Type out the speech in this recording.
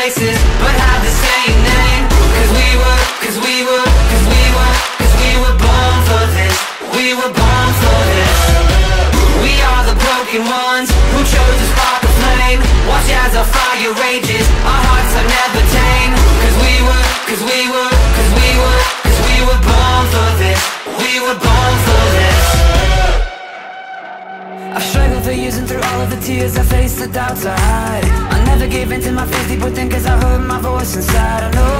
places but have the same name. Cause we were, cause we were, cause we were, cause we were born for this. We were born for this. We are the broken ones who chose to spark a flame. Watch as our fire rages, our hearts are never tame. Cause we were, cause we were, cause we were, cause we were born for this. We were born for this. I've struggled for years and through all of the tears I faced the doubts I hide deep within cause I heard my voice inside. I know